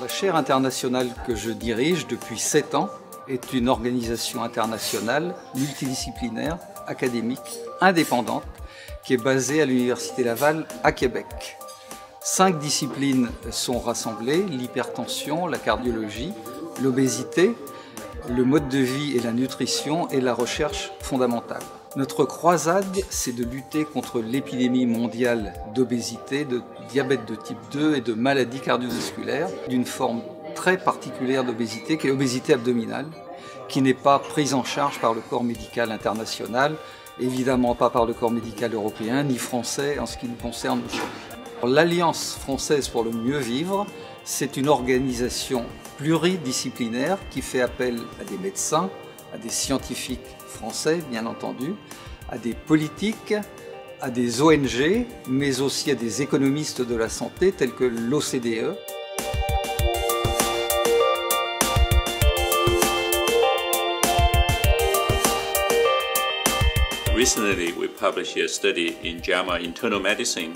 La chaire internationale que je dirige depuis 7 ans est une organisation internationale multidisciplinaire, académique, indépendante, qui est basée à l'Université Laval à Québec. Cinq disciplines sont rassemblées, l'hypertension, la cardiologie, l'obésité, le mode de vie et la nutrition et la recherche fondamentale. Notre croisade, c'est de lutter contre l'épidémie mondiale d'obésité, de diabète de type 2 et de maladies cardiovasculaires, d'une forme très particulière d'obésité, qui est l'obésité abdominale, qui n'est pas prise en charge par le corps médical international, évidemment pas par le corps médical européen, ni français en ce qui nous concerne. L'Alliance française pour le mieux vivre, c'est une organisation pluridisciplinaire qui fait appel à des médecins, à des scientifiques français bien entendu, à des politiques, à des ONG, mais aussi à des économistes de la santé tels que l'OCDE. Recently, we published a study in JAMA Internal Medicine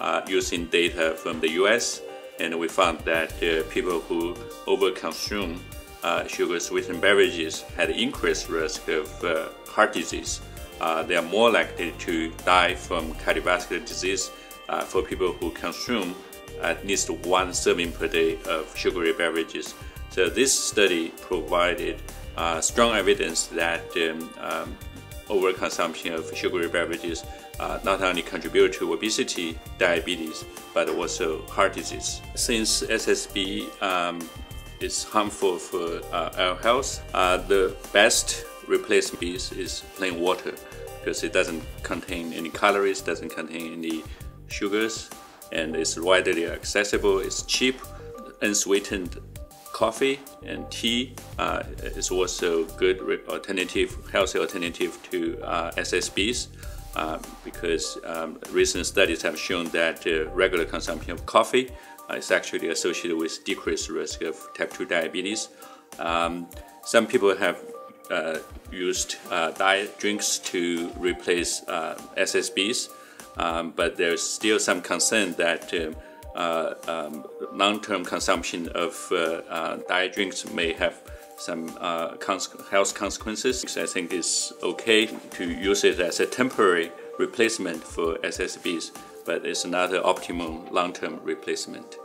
uh, using data from the US, and we found that uh, people who overconsume uh, sugar sweetened beverages had increased risk of uh, heart disease. Uh, they are more likely to die from cardiovascular disease uh, for people who consume at least one serving per day of sugary beverages. So this study provided uh, strong evidence that um, um, overconsumption of sugary beverages uh, not only contribute to obesity, diabetes, but also heart disease. Since SSB um, is harmful for uh, our health, uh, the best replacement is plain water because it doesn't contain any calories, doesn't contain any sugars, and it's widely accessible. It's cheap, unsweetened coffee and tea uh, is also a good alternative, healthy alternative to uh, SSBs. Uh, because um, recent studies have shown that uh, regular consumption of coffee is actually associated with decreased risk of type 2 diabetes. Um, some people have uh, used uh, diet drinks to replace uh, SSBs, um, but there's still some concern that um, uh, um, long-term consumption of uh, diet drinks may have some cons health consequences. I think it's okay to use it as a temporary replacement for SSBs, but it's not an optimal long-term replacement.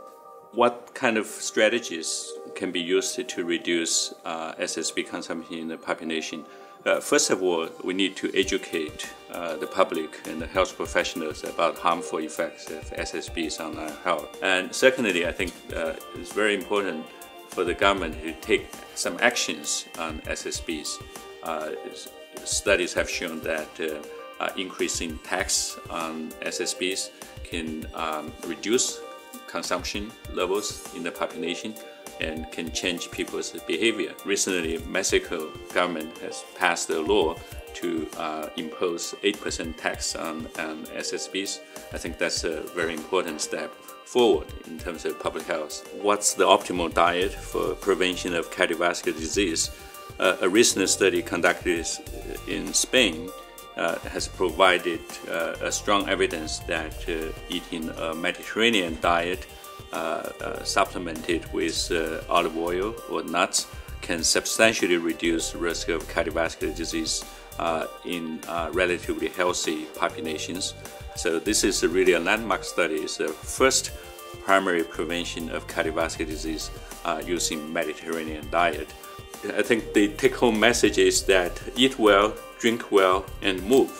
What kind of strategies can be used to reduce uh, SSB consumption in the population? Uh, first of all, we need to educate uh, the public and the health professionals about harmful effects of SSBs on our health. And secondly, I think uh, it's very important for the government to take some actions on SSBs. Uh, studies have shown that uh, increasing tax on SSBs can um, reduce consumption levels in the population and can change people's behavior. Recently, Mexico government has passed a law to uh, impose 8% tax on, on SSBs. I think that's a very important step forward in terms of public health. What's the optimal diet for prevention of cardiovascular disease? Uh, a recent study conducted in Spain uh, has provided uh, a strong evidence that uh, eating a Mediterranean diet uh, uh, supplemented with olive oil or nuts can substantially reduce risk of cardiovascular disease in relatively healthy populations. So this is really a landmark study. It's the first primary prevention of cardiovascular disease uh, using Mediterranean diet. I think the take-home message is that eat well, drink well, and move.